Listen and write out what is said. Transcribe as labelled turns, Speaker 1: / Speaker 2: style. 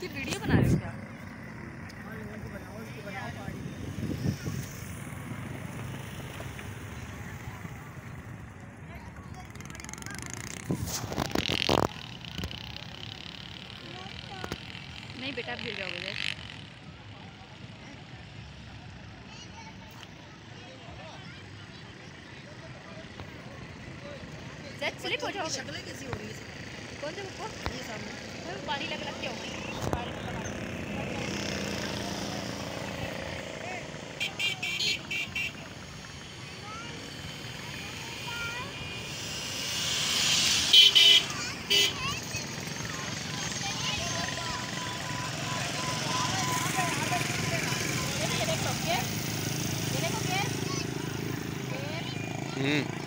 Speaker 1: की वीडियो बना रहे हो क्या? नहीं बेटा आप जाओ जाओगे स्लिप हो जाओगे
Speaker 2: कैसी हो रही है
Speaker 1: कौन से बुक
Speaker 2: ये सामने
Speaker 3: 嗯。